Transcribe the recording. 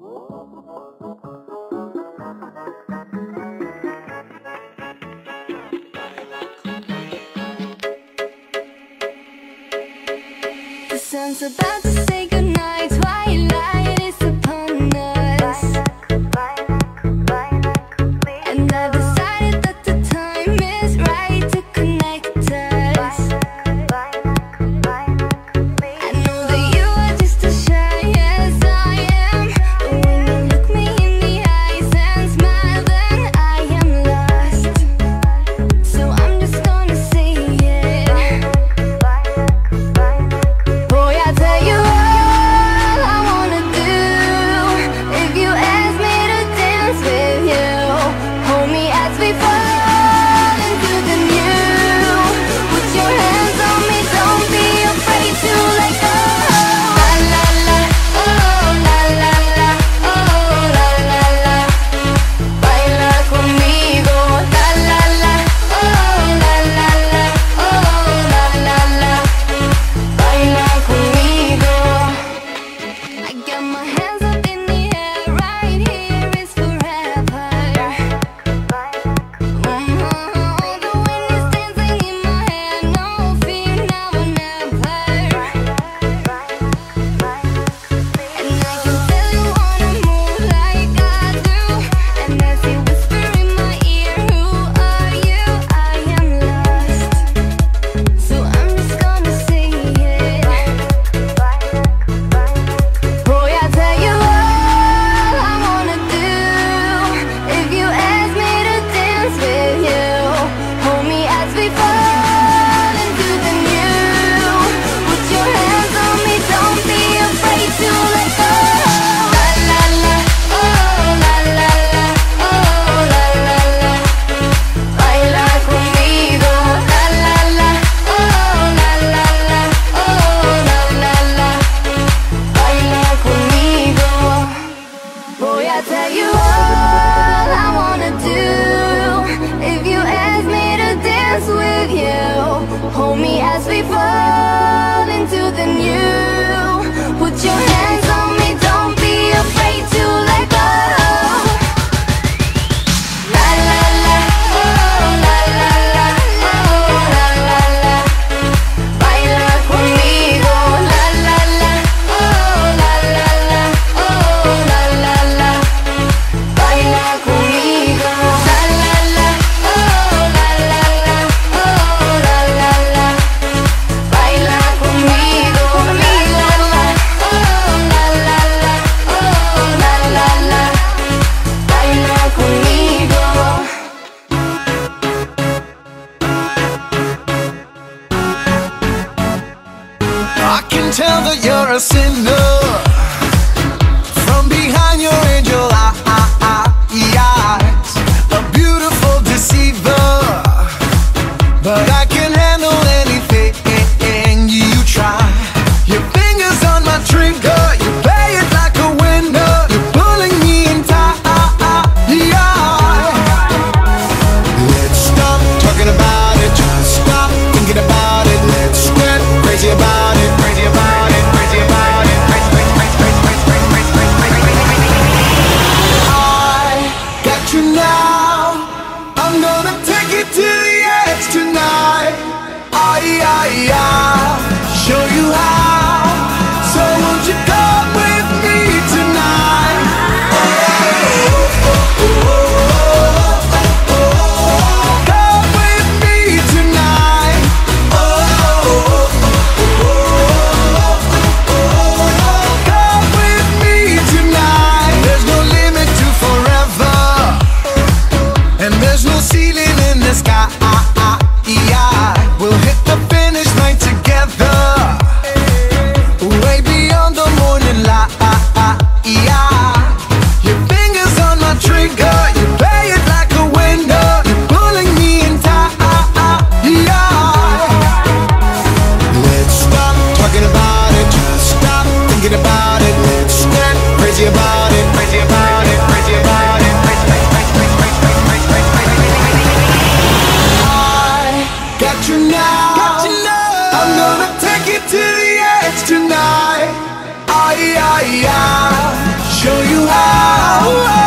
The sun's about to say goodbye. as we. you're a sinner. it is. it to the edge tonight. I, I, I, show you how.